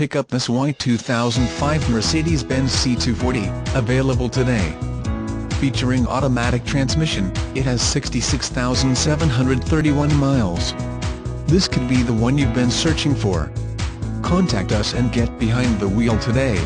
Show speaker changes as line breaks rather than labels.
pick up this white 2005 Mercedes-Benz C240, available today. Featuring automatic transmission, it has 66,731 miles. This could be the one you've been searching for. Contact us and get behind the wheel today.